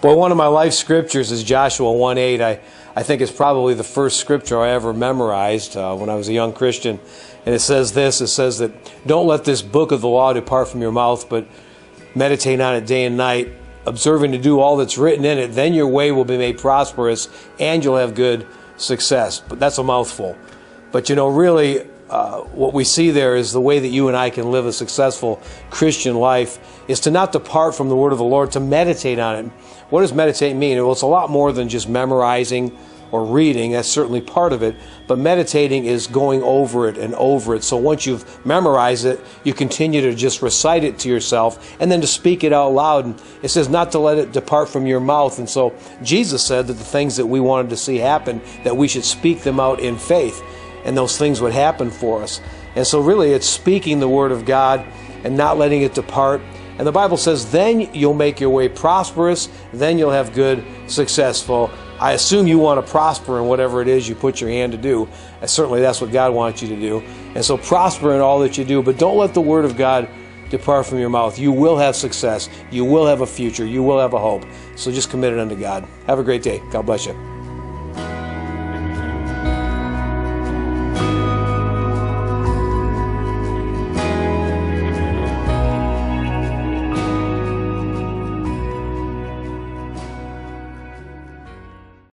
Boy, one of my life scriptures is Joshua 1 8. I, I think it's probably the first scripture I ever memorized uh, when I was a young Christian. And it says this it says that don't let this book of the law depart from your mouth, but meditate on it day and night, observing to do all that's written in it. Then your way will be made prosperous and you'll have good success. But that's a mouthful. But you know, really, uh, what we see there is the way that you and I can live a successful Christian life is to not depart from the word of the Lord, to meditate on it. What does meditate mean? Well, it's a lot more than just memorizing or reading. That's certainly part of it. But meditating is going over it and over it. So once you've memorized it, you continue to just recite it to yourself and then to speak it out loud. And it says not to let it depart from your mouth. And so Jesus said that the things that we wanted to see happen, that we should speak them out in faith. And those things would happen for us. And so really it's speaking the word of God and not letting it depart and the Bible says, then you'll make your way prosperous, then you'll have good, successful. I assume you want to prosper in whatever it is you put your hand to do. And certainly that's what God wants you to do. And so prosper in all that you do, but don't let the word of God depart from your mouth. You will have success. You will have a future. You will have a hope. So just commit it unto God. Have a great day. God bless you.